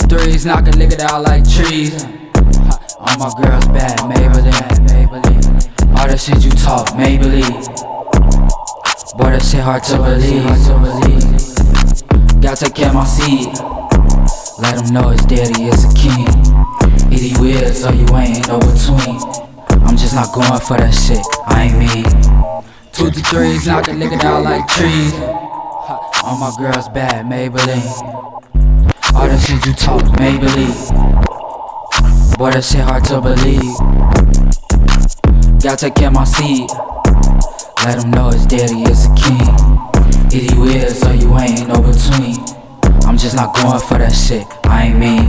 threes, knock a it out like trees. All my girls bad, Maybelline. All the shit you talk, Maybelline. Boy, that shit hard to believe. Gotta take care of my seed. Let him know his daddy is a king. Either you is or you ain't no between. I'm just not going for that shit, I ain't mean. Two to threes, knock a it out like trees. All my girls bad, Maybelline. All the shit you talk, Maybelline. Boy, that shit hard to believe. Gotta take care of my seed. Let him know his daddy is a king. Either you is or you ain't no between. I'm just not going for that shit, I ain't mean.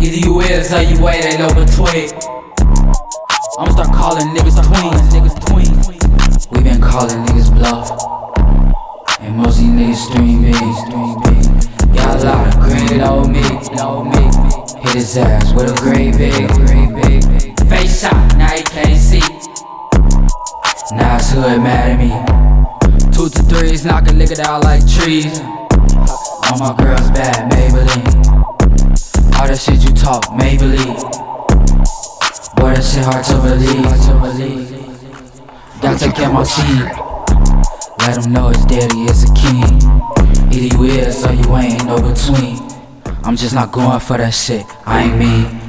Either you is or you ain't, ain't no between. I'ma start calling niggas twins, niggas. We been calling niggas bluff. And most of these niggas stream big. Me. Hit his ass with a green big, big. Face shot, now he can't see. Now it's hood mad at me. Two to threes, knock a it out like trees. All my girls bad, Maybelline. All the shit you talk, Maybelline. Boy, that shit hard to believe. Gotta take care of my seed. Let him know his daddy is a king. Either you is or you ain't no between. I'm just not going for that shit, I ain't mean.